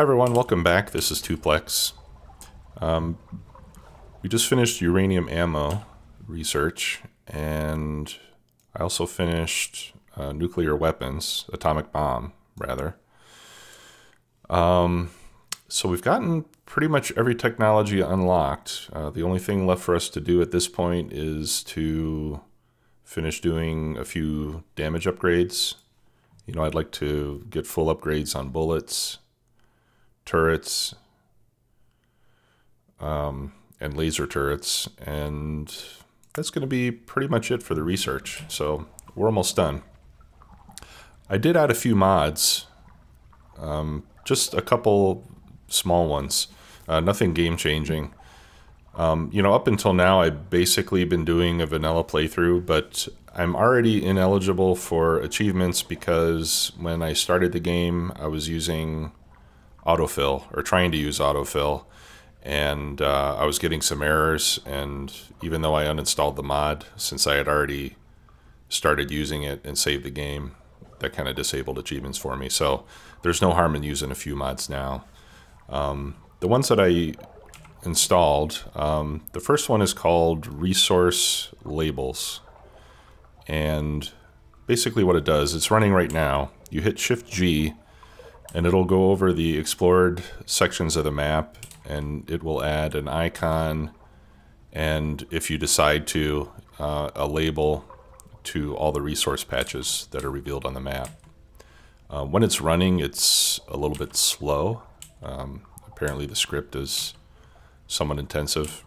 Hi everyone, welcome back. This is Tuplex. Um, we just finished uranium ammo research, and I also finished uh, nuclear weapons, atomic bomb, rather. Um, so we've gotten pretty much every technology unlocked. Uh, the only thing left for us to do at this point is to finish doing a few damage upgrades. You know, I'd like to get full upgrades on bullets, turrets, um, and laser turrets, and that's going to be pretty much it for the research. So we're almost done. I did add a few mods, um, just a couple small ones, uh, nothing game changing. Um, you know, up until now, I've basically been doing a vanilla playthrough, but I'm already ineligible for achievements because when I started the game, I was using autofill or trying to use autofill, and uh, I was getting some errors. And even though I uninstalled the mod, since I had already started using it and saved the game, that kind of disabled achievements for me. So there's no harm in using a few mods now. Um, the ones that I installed, um, the first one is called Resource Labels. And basically what it does, it's running right now. You hit Shift G and it'll go over the explored sections of the map and it will add an icon and if you decide to, uh, a label to all the resource patches that are revealed on the map. Uh, when it's running, it's a little bit slow. Um, apparently the script is somewhat intensive.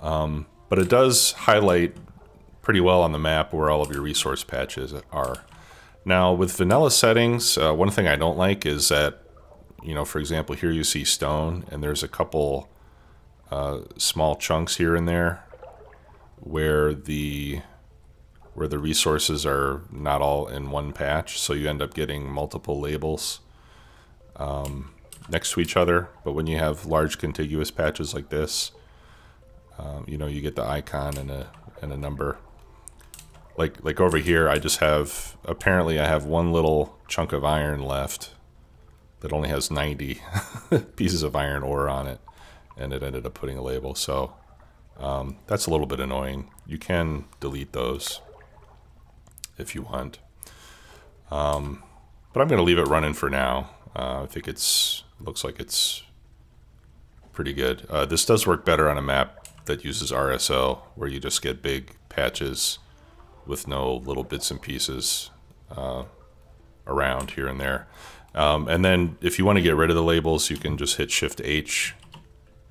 Um, but it does highlight pretty well on the map where all of your resource patches are. Now with vanilla settings, uh, one thing I don't like is that, you know, for example, here you see stone and there's a couple uh, small chunks here and there where the where the resources are not all in one patch, so you end up getting multiple labels um, next to each other. But when you have large contiguous patches like this, um, you know, you get the icon and a and a number. Like like over here, I just have apparently I have one little chunk of iron left that only has 90 pieces of iron ore on it, and it ended up putting a label. So um, that's a little bit annoying. You can delete those if you want. Um, but I'm going to leave it running for now. Uh, I think it's looks like it's pretty good. Uh, this does work better on a map that uses RSO, where you just get big patches with no little bits and pieces uh, around here and there. Um, and then if you want to get rid of the labels, you can just hit Shift H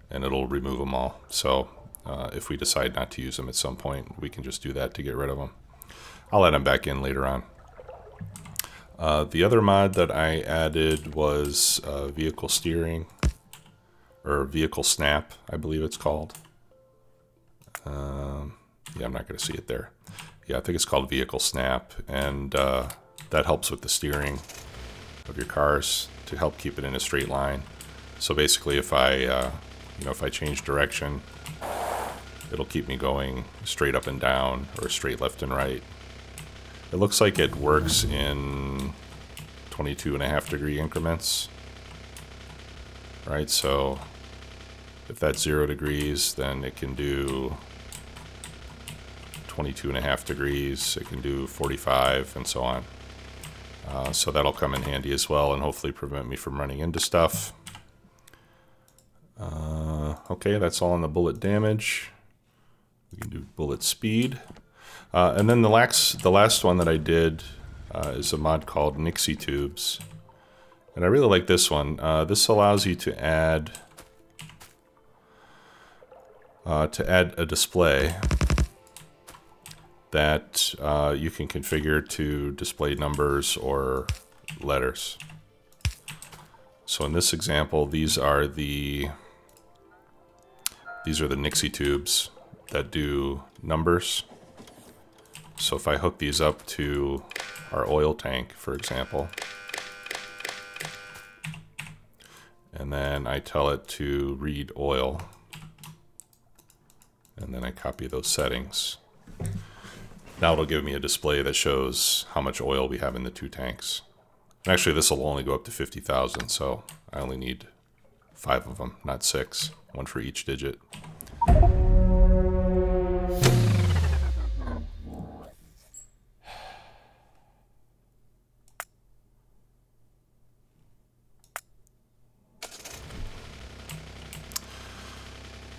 and it'll remove them all. So uh, if we decide not to use them at some point, we can just do that to get rid of them. I'll add them back in later on. Uh, the other mod that I added was uh, vehicle steering, or vehicle snap, I believe it's called. Um, yeah, I'm not going to see it there. Yeah, I think it's called vehicle snap, and uh, that helps with the steering of your cars to help keep it in a straight line. So basically, if I, uh, you know, if I change direction, it'll keep me going straight up and down or straight left and right. It looks like it works in 22 and a half degree increments. Right, so if that's zero degrees, then it can do 22 and a half degrees, it can do 45 and so on. Uh, so that'll come in handy as well and hopefully prevent me from running into stuff. Uh, okay, that's all on the bullet damage. We can do bullet speed. Uh, and then the last, the last one that I did uh, is a mod called Nixie Tubes. And I really like this one. Uh, this allows you to add uh, to add a display that uh, you can configure to display numbers or letters. So in this example, these are the these are the Nixie tubes that do numbers. So if I hook these up to our oil tank, for example, and then I tell it to read oil, and then I copy those settings. Now it'll give me a display that shows how much oil we have in the two tanks. actually, this will only go up to 50,000, so I only need five of them, not six. One for each digit.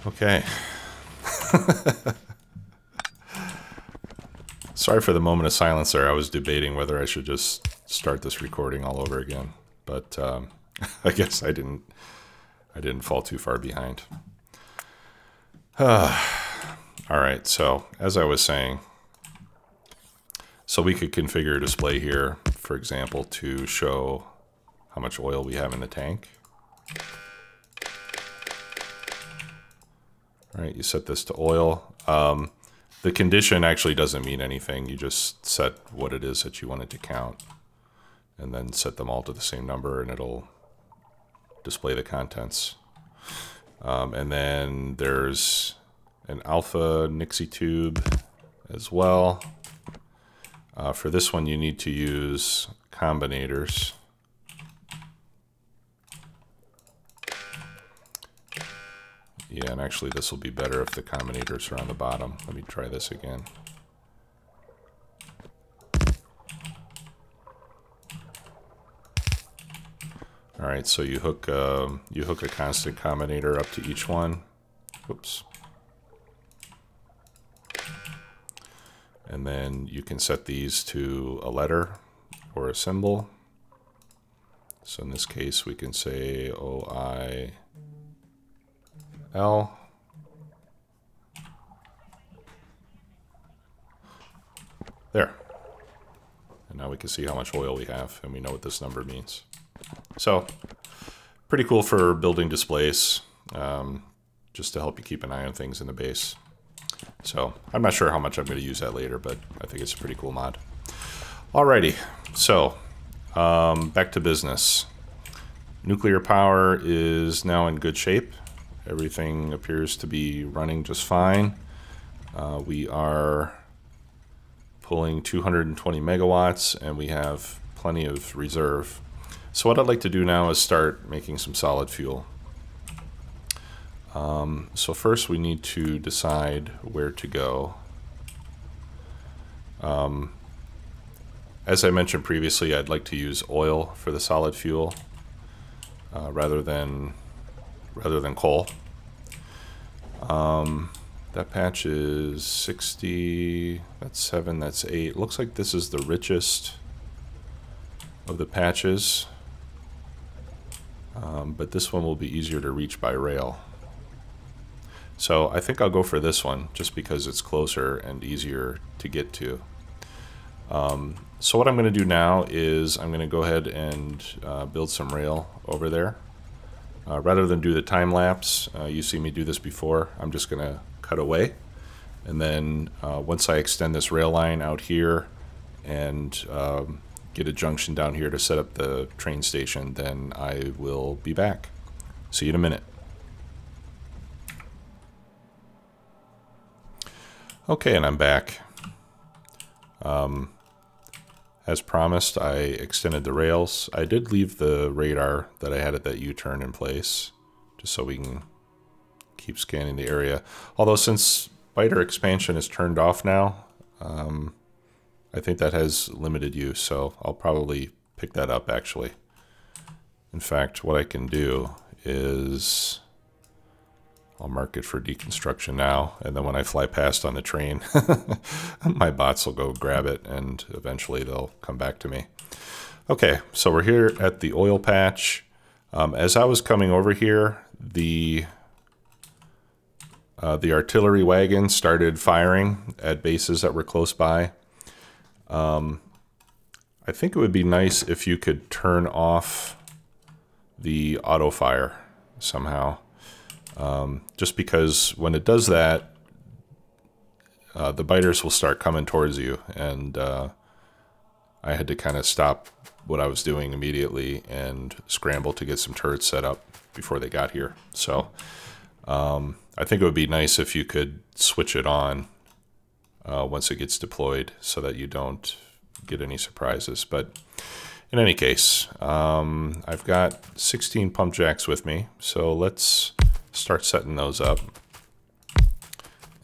Okay. Sorry for the moment of silence there. I was debating whether I should just start this recording all over again, but um, I guess I didn't. I didn't fall too far behind. all right. So as I was saying, so we could configure a display here, for example, to show how much oil we have in the tank. All right, you set this to oil. Um, the condition actually doesn't mean anything. You just set what it is that you want it to count and then set them all to the same number and it'll display the contents. Um, and then there's an alpha Nixie tube as well. Uh, for this one, you need to use combinators. Yeah, and actually this will be better if the combinators are on the bottom. Let me try this again. All right, so you hook um, you hook a constant combinator up to each one. Whoops. And then you can set these to a letter or a symbol. So in this case, we can say OI L. There. And now we can see how much oil we have, and we know what this number means. So, pretty cool for building displays, um, just to help you keep an eye on things in the base. So, I'm not sure how much I'm going to use that later, but I think it's a pretty cool mod. Alrighty, so, um, back to business. Nuclear power is now in good shape. Everything appears to be running just fine. Uh, we are pulling 220 megawatts and we have plenty of reserve. So what I'd like to do now is start making some solid fuel. Um, so first we need to decide where to go. Um, as I mentioned previously, I'd like to use oil for the solid fuel uh, rather than rather than coal. Um, that patch is 60, that's 7, that's 8. Looks like this is the richest of the patches. Um, but this one will be easier to reach by rail. So I think I'll go for this one just because it's closer and easier to get to. Um, so what I'm going to do now is I'm going to go ahead and uh, build some rail over there. Uh, rather than do the time lapse, uh, you see me do this before, I'm just going to cut away. And then uh, once I extend this rail line out here and um, get a junction down here to set up the train station, then I will be back. See you in a minute. Okay, and I'm back. Um, as promised, I extended the rails. I did leave the radar that I had at that U-turn in place, just so we can keep scanning the area. Although since biter expansion is turned off now, um, I think that has limited use, so I'll probably pick that up actually. In fact, what I can do is I'll mark it for deconstruction now, and then when I fly past on the train, my bots will go grab it, and eventually they'll come back to me. Okay, so we're here at the oil patch. Um, as I was coming over here, the uh, the artillery wagon started firing at bases that were close by. Um, I think it would be nice if you could turn off the auto fire somehow. Um, just because when it does that, uh, the biters will start coming towards you. And uh, I had to kind of stop what I was doing immediately and scramble to get some turrets set up before they got here. So um, I think it would be nice if you could switch it on uh, once it gets deployed so that you don't get any surprises. But in any case, um, I've got 16 pump jacks with me, so let's start setting those up.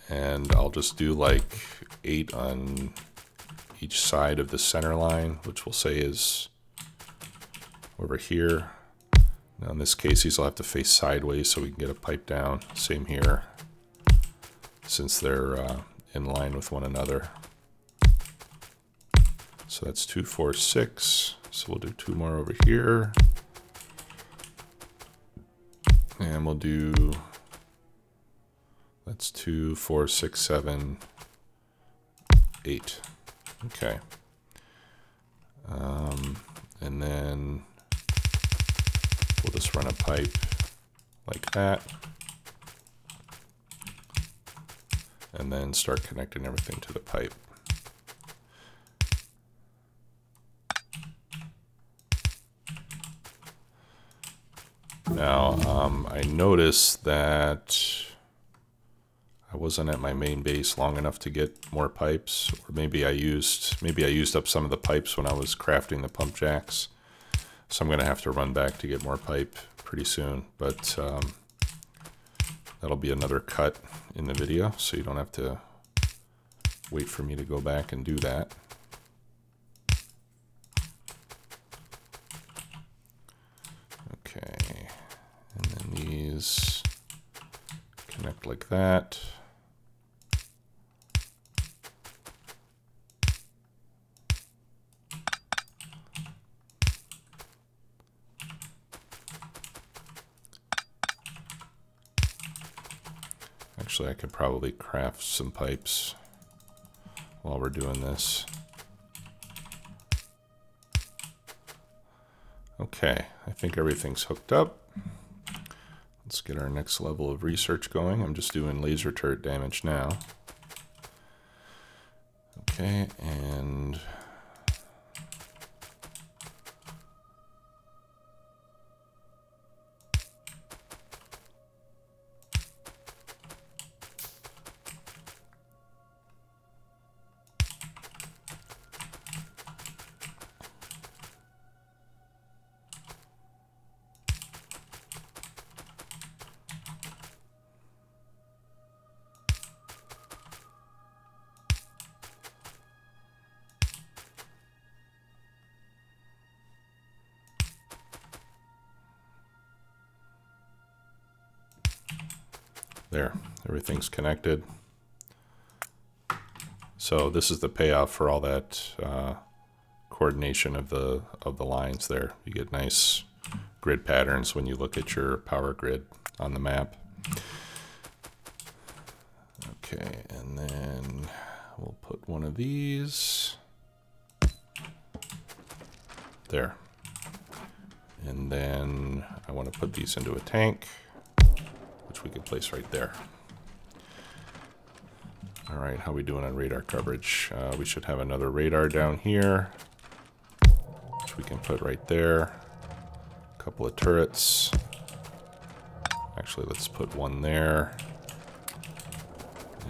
And I'll just do like eight on each side of the center line, which we'll say is over here. Now in this case, these will have to face sideways so we can get a pipe down. Same here, since they're uh, in line with one another. So that's two, four, six. So we'll do two more over here. And we'll do, that's two, four, six, seven, eight. Okay. Um, and then we'll just run a pipe like that. And then start connecting everything to the pipe. Now, um, I noticed that I wasn't at my main base long enough to get more pipes, or maybe I used maybe I used up some of the pipes when I was crafting the pump jacks. So I'm gonna have to run back to get more pipe pretty soon, but um, that'll be another cut in the video, so you don't have to wait for me to go back and do that. Okay, and then these like that. Actually, I could probably craft some pipes while we're doing this. Okay, I think everything's hooked up. Let's get our next level of research going. I'm just doing laser turret damage now. Okay, and There, everything's connected. So this is the payoff for all that uh, coordination of the of the lines there. You get nice grid patterns when you look at your power grid on the map. Okay, and then we'll put one of these there. And then I want to put these into a tank which we could place right there. All right, how we doing on radar coverage? Uh, we should have another radar down here, which we can put right there. A couple of turrets. Actually, let's put one there.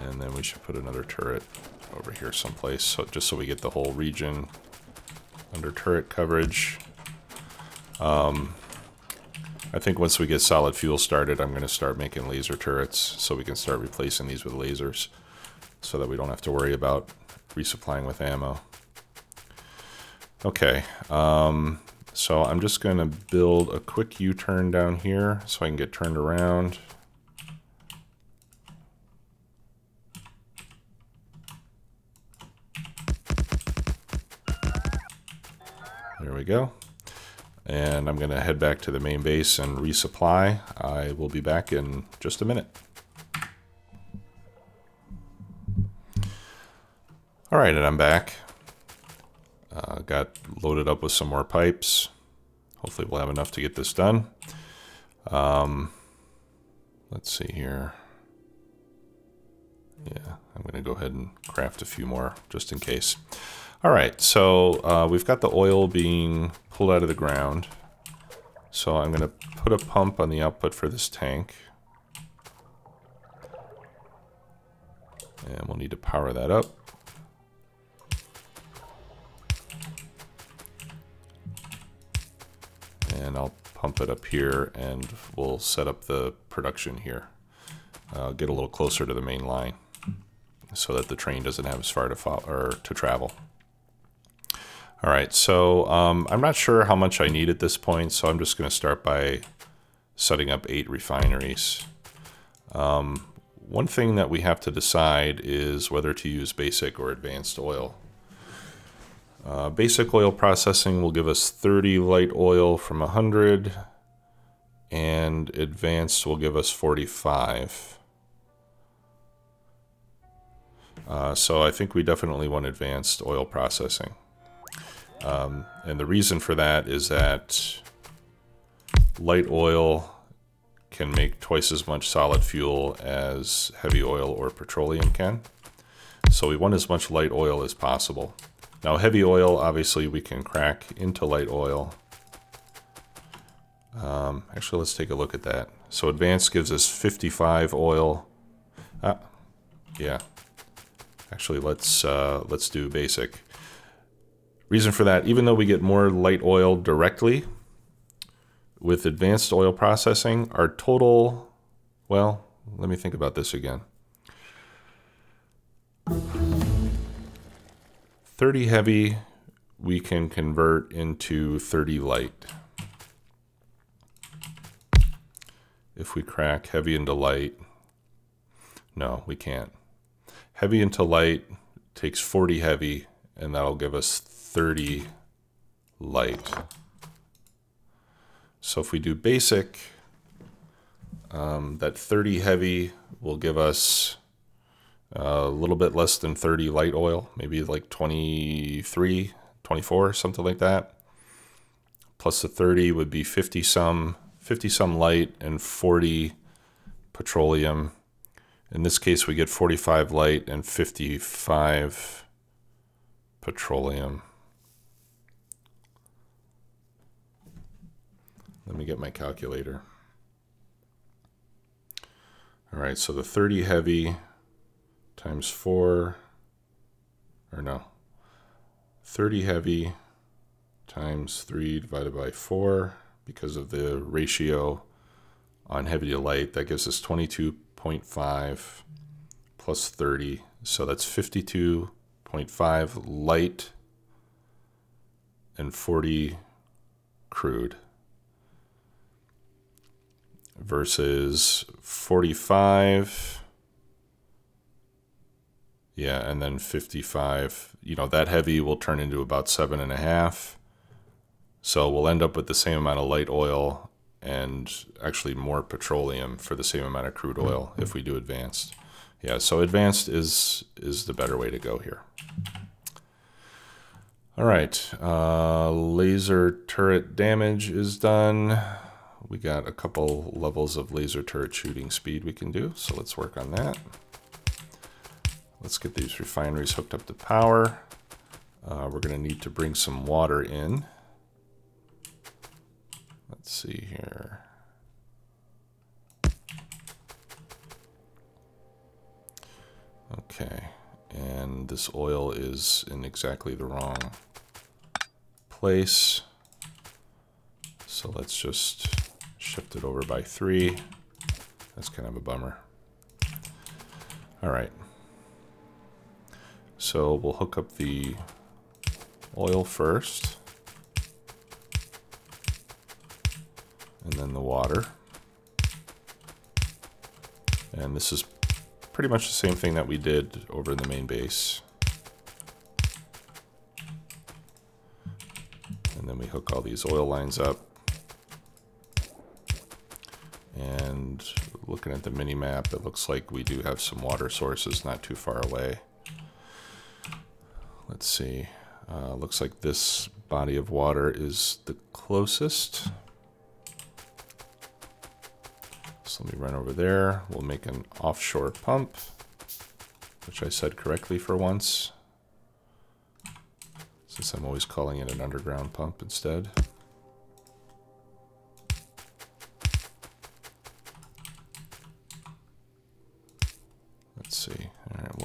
And then we should put another turret over here someplace, so just so we get the whole region under turret coverage. Um, I think once we get solid fuel started, I'm going to start making laser turrets so we can start replacing these with lasers so that we don't have to worry about resupplying with ammo. Okay, um, so I'm just going to build a quick U-turn down here so I can get turned around. There we go and I'm going to head back to the main base and resupply. I will be back in just a minute. All right, and I'm back. Uh, got loaded up with some more pipes. Hopefully we'll have enough to get this done. Um, let's see here. Yeah, I'm going to go ahead and craft a few more just in case. All right, so uh, we've got the oil being pulled out of the ground. So I'm going to put a pump on the output for this tank. And we'll need to power that up. and I'll pump it up here and we'll set up the production here. Uh, get a little closer to the main line so that the train doesn't have as far to or to travel. All right, so um, I'm not sure how much I need at this point, so I'm just going to start by setting up eight refineries. Um, one thing that we have to decide is whether to use basic or advanced oil. Uh, basic oil processing will give us 30 light oil from 100, and advanced will give us 45. Uh, so I think we definitely want advanced oil processing. Um, and the reason for that is that light oil can make twice as much solid fuel as heavy oil or petroleum can. So we want as much light oil as possible. Now heavy oil, obviously we can crack into light oil. Um, actually, let's take a look at that. So advanced gives us 55 oil. Ah, yeah. Actually, let's uh, let's do basic. Reason for that, even though we get more light oil directly with advanced oil processing, our total, well, let me think about this again. 30 heavy we can convert into 30 light. If we crack heavy into light, no, we can't. Heavy into light takes 40 heavy, and that'll give us 30 light. So if we do basic, um, that 30 heavy will give us a little bit less than 30 light oil, maybe like 23, 24, something like that. Plus the 30 would be 50 some, 50 some light and 40 petroleum. In this case, we get 45 light and 55 petroleum. Let me get my calculator. All right, so the 30 heavy times 4, or no, 30 heavy times 3 divided by 4 because of the ratio on heavy to light. That gives us 22.5 plus 30. So that's 52.5 light and 40 crude versus 45 yeah, and then 55. You know, that heavy will turn into about seven and a half. So we'll end up with the same amount of light oil and actually more petroleum for the same amount of crude oil if we do advanced. Yeah, so advanced is is the better way to go here. All right, uh, laser turret damage is done. We got a couple levels of laser turret shooting speed we can do, so let's work on that. Let's get these refineries hooked up to power. Uh, we're going to need to bring some water in. Let's see here. Okay, and this oil is in exactly the wrong place. So let's just shift it over by three. That's kind of a bummer. All right. So we'll hook up the oil first. And then the water. And this is pretty much the same thing that we did over in the main base. And then we hook all these oil lines up. And looking at the mini map, it looks like we do have some water sources not too far away. Let's see. Uh, looks like this body of water is the closest. So let me run over there. We'll make an offshore pump, which I said correctly for once. Since I'm always calling it an underground pump instead.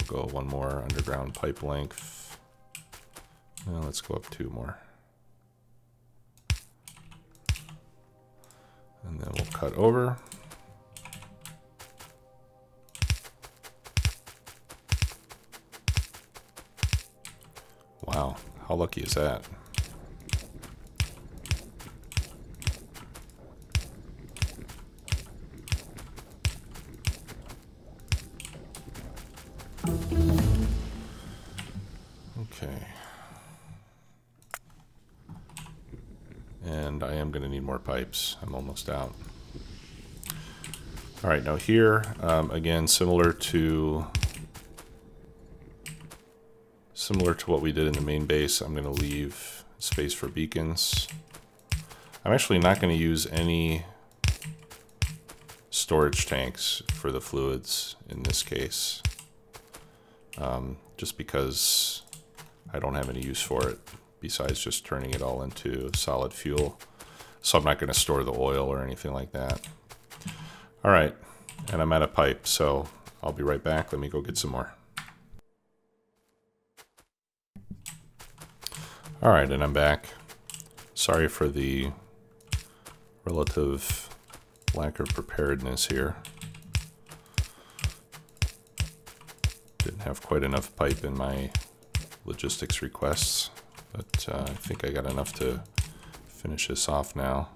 Go one more underground pipe length. Well, let's go up two more. And then we'll cut over. Wow, how lucky is that? Pipes. I'm almost out. All right, now here, um, again, similar to similar to what we did in the main base, I'm going to leave space for beacons. I'm actually not going to use any storage tanks for the fluids in this case, um, just because I don't have any use for it besides just turning it all into solid fuel. So I'm not going to store the oil or anything like that. All right, and I'm out of pipe, so I'll be right back. Let me go get some more. All right, and I'm back. Sorry for the relative lack of preparedness here. Didn't have quite enough pipe in my logistics requests, but uh, I think I got enough to finish this off now.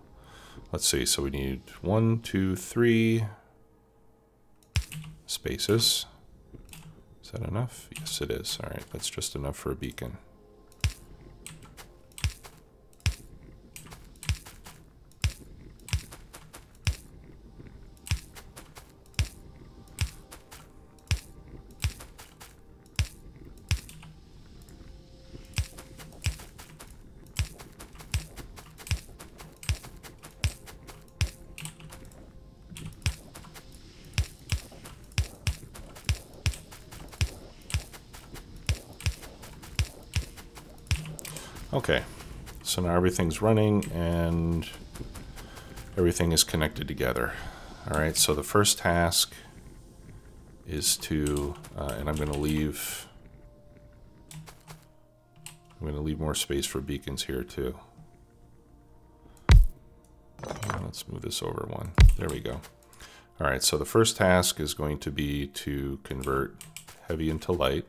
Let's see, so we need one, two, three spaces. Is that enough? Yes, it is. All right, that's just enough for a beacon. Okay, so now everything's running and everything is connected together. All right, so the first task is to, uh, and I'm going to leave, I'm going to leave more space for beacons here too. Let's move this over one. There we go. All right, so the first task is going to be to convert heavy into light.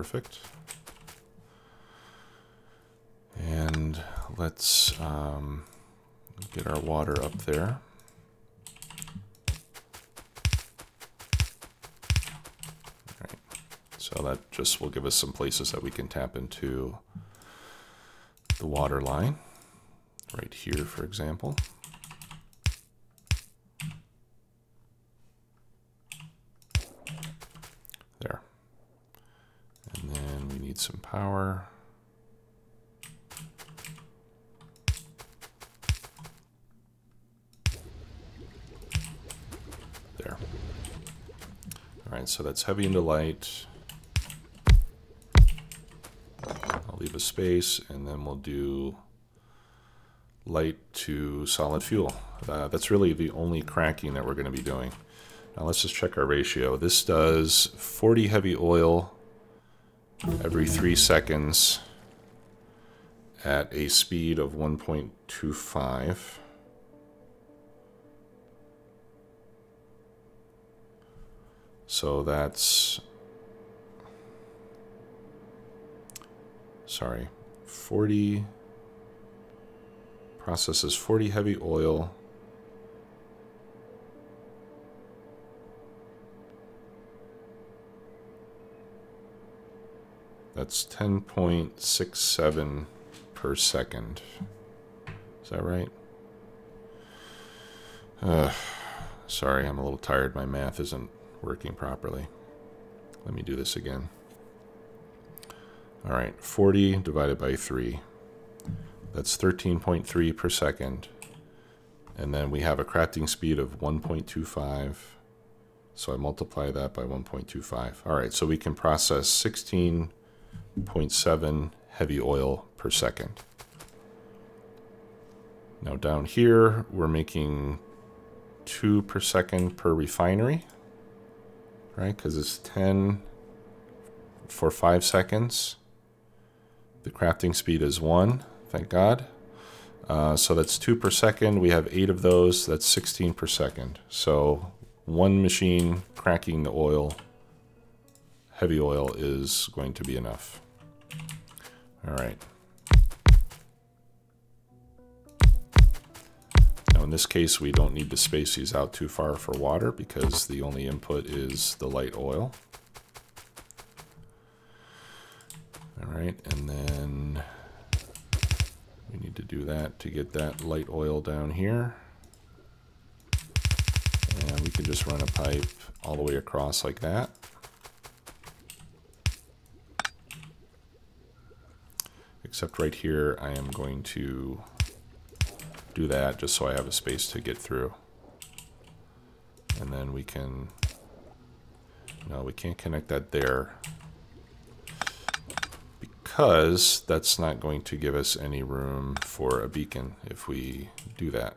Perfect. And let's um, get our water up there. So that just will give us some places that we can tap into the water line. Right here, for example. Some power. There. All right, so that's heavy into light. I'll leave a space and then we'll do light to solid fuel. Uh, that's really the only cracking that we're going to be doing. Now let's just check our ratio. This does 40 heavy oil every three seconds at a speed of 1.25. So that's, sorry, 40, processes 40 heavy oil That's 10.67 per second. Is that right? Uh, sorry, I'm a little tired. My math isn't working properly. Let me do this again. All right, 40 divided by 3. That's 13.3 per second. And then we have a crafting speed of 1.25. So I multiply that by 1.25. All right, so we can process 16 0.7 heavy oil per second. Now down here, we're making 2 per second per refinery, right? Because it's 10 for 5 seconds. The crafting speed is 1, thank God. Uh, so that's 2 per second. We have 8 of those. That's 16 per second. So one machine cracking the oil, heavy oil, is going to be enough. All right. Now in this case, we don't need to space these out too far for water because the only input is the light oil. All right, and then we need to do that to get that light oil down here. And we can just run a pipe all the way across like that. Except right here, I am going to do that just so I have a space to get through. And then we can, no, we can't connect that there because that's not going to give us any room for a beacon if we do that.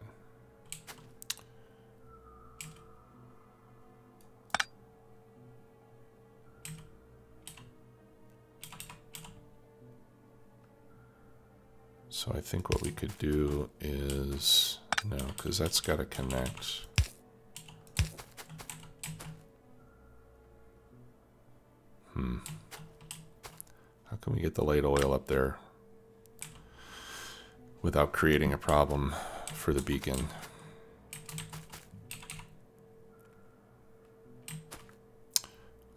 So I think what we could do is, no, because that's got to connect. Hmm. How can we get the light oil up there without creating a problem for the beacon?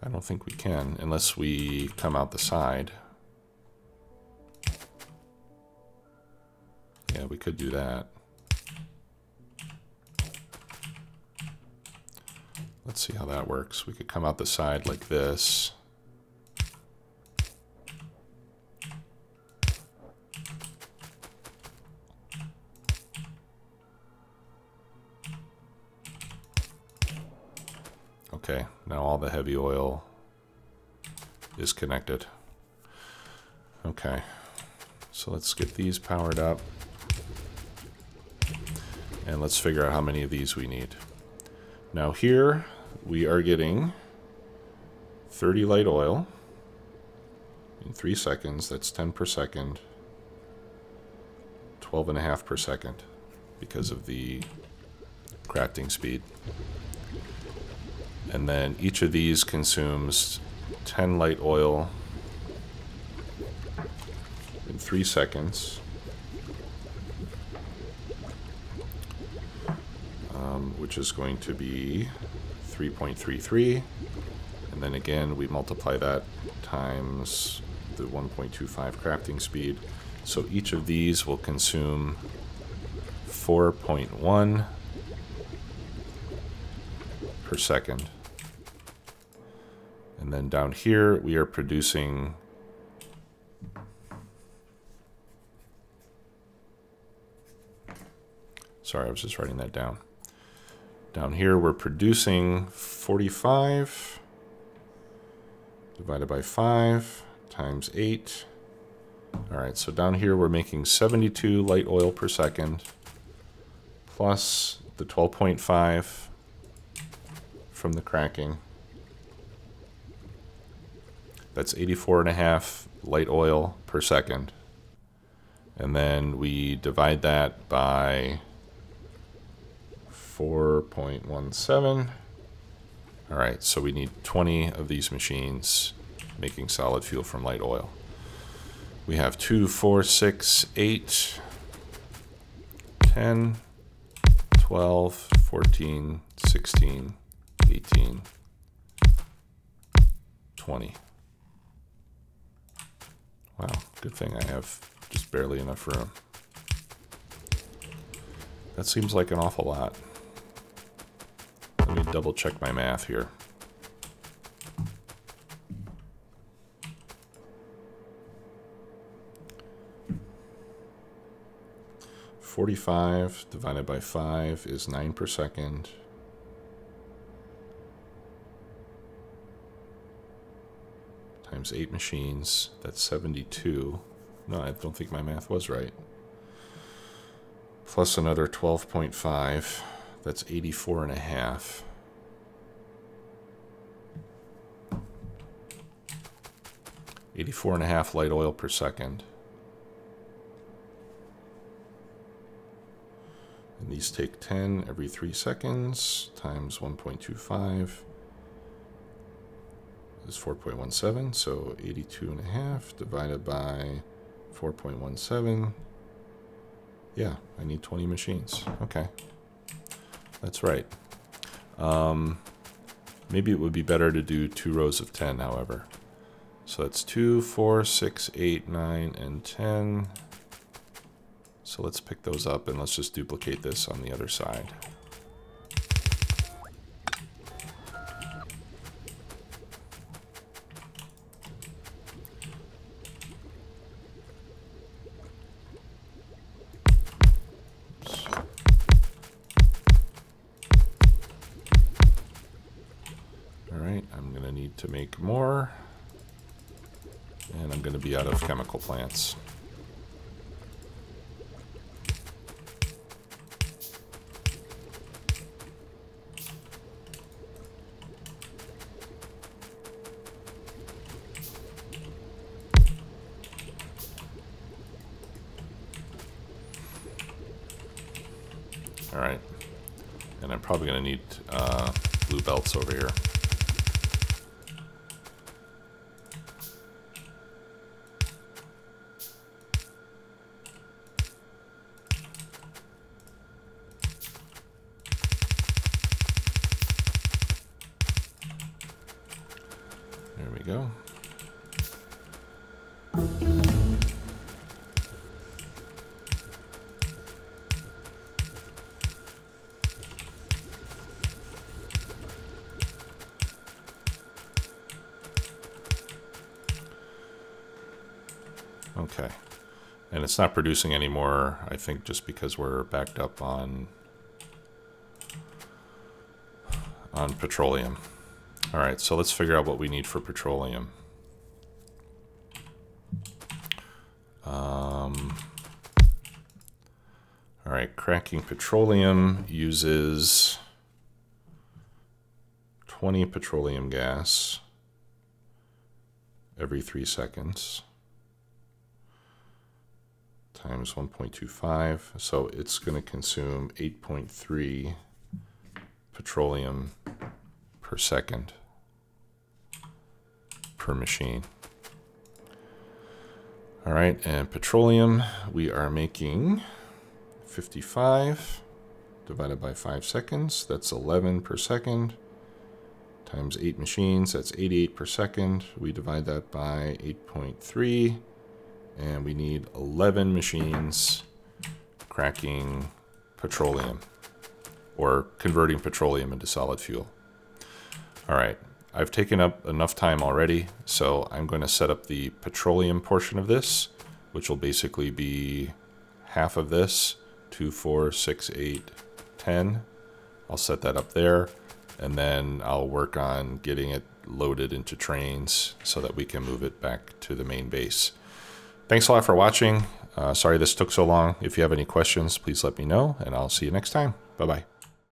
I don't think we can unless we come out the side. Could do that. Let's see how that works. We could come out the side like this. Okay, now all the heavy oil is connected. Okay, so let's get these powered up. And let's figure out how many of these we need. Now here we are getting 30 light oil in three seconds. That's 10 per second. 12 and a half per second because of the crafting speed. And then each of these consumes 10 light oil in three seconds. Um, which is going to be 3.33. And then again, we multiply that times the 1.25 crafting speed. So each of these will consume 4.1 per second. And then down here, we are producing Sorry, I was just writing that down. Down here, we're producing 45 divided by 5 times 8. All right, so down here, we're making 72 light oil per second plus the 12.5 from the cracking. That's 84 and a half light oil per second. And then we divide that by 4.17. All right, so we need 20 of these machines making solid fuel from light oil. We have 2, 4, 6, 8, 10, 12, 14, 16, 18, 20. Wow, good thing I have just barely enough room. That seems like an awful lot. Let me double check my math here. Forty-five divided by five is nine per second. Times eight machines, that's seventy-two. No, I don't think my math was right. Plus another twelve point five. That's 84 and a half. Eighty-four and a half light oil per second. And these take 10 every 3 seconds times 1.25 is 4.17, so 82 and a half divided by 4.17. Yeah, I need 20 machines. Okay. That's right. Um, maybe it would be better to do two rows of 10, however. So that's 2, 4, 6, 8, 9, and 10. So let's pick those up and let's just duplicate this on the other side. Of chemical plants. All right. And I'm probably going to need uh, blue belts over here. It's not producing anymore, I think just because we're backed up on on petroleum. All right, so let's figure out what we need for petroleum. Um, all right, cracking petroleum uses 20 petroleum gas every three seconds times 1.25. So it's going to consume 8.3 petroleum per second per machine. All right, and petroleum, we are making 55 divided by 5 seconds. That's 11 per second times 8 machines. That's 88 per second. We divide that by 8.3 and we need 11 machines cracking petroleum or converting petroleum into solid fuel. All right, I've taken up enough time already, so I'm going to set up the petroleum portion of this, which will basically be half of this, 2, 4, 6, 8, 10. I'll set that up there, and then I'll work on getting it loaded into trains so that we can move it back to the main base. Thanks a lot for watching. Uh, sorry this took so long. If you have any questions, please let me know, and I'll see you next time. Bye-bye.